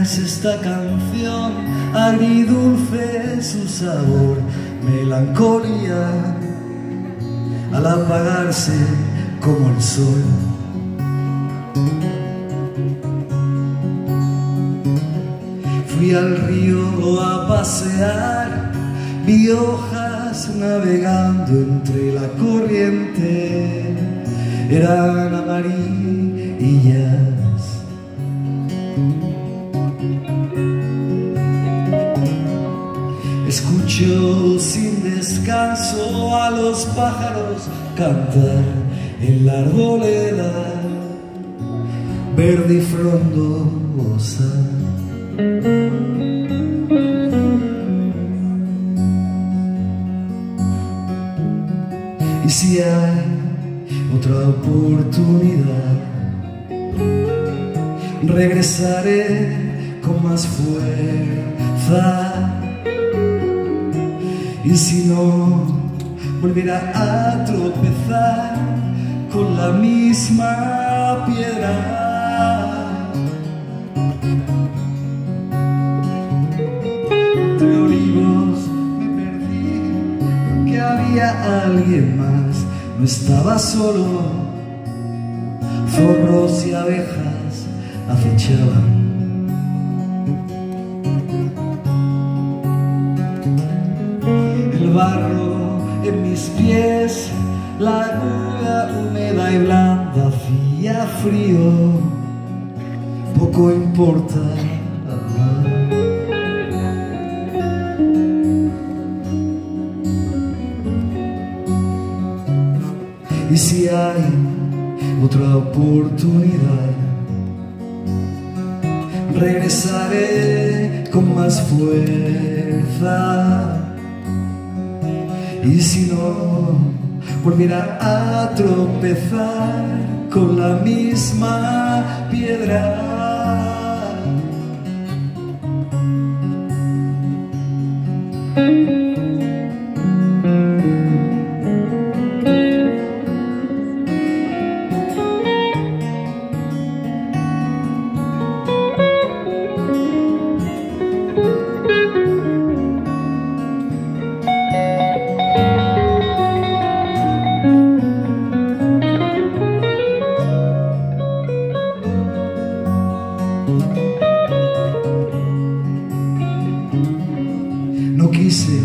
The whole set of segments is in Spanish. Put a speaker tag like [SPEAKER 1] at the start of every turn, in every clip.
[SPEAKER 1] esta canción, agridulce su sabor, melancolía al apagarse como el sol. Fui al río a pasear, vi hojas navegando entre la corriente, eran amarillas. Escucho sin descanso a los pájaros cantar en la arboleda verde frondosa. Y si hay otra oportunidad, regresaré más fuerza. Y si no, volverá a tropezar con la misma piedra. Entre olivos me perdí, que había alguien más, no estaba solo, zorros y abejas acechaban. El barro en mis pies, la aguda húmeda y blanda hacía frío, poco importa. Y si hay otra oportunidad, regresaré con más fuerza. Y si no, volverá a tropezar con la misma piedra. No quise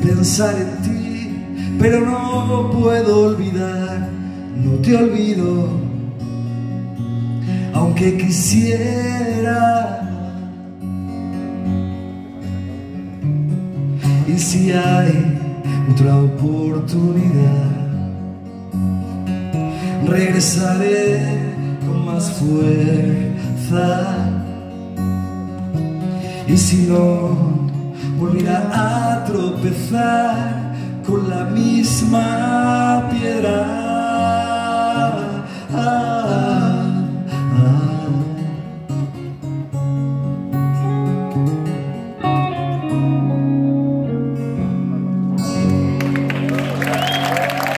[SPEAKER 1] pensar en ti, pero no puedo olvidar, no te olvido, aunque quisiera. Y si hay otra oportunidad, regresaré con más fuerza. Y si no, volverá a tropezar con la misma piedra.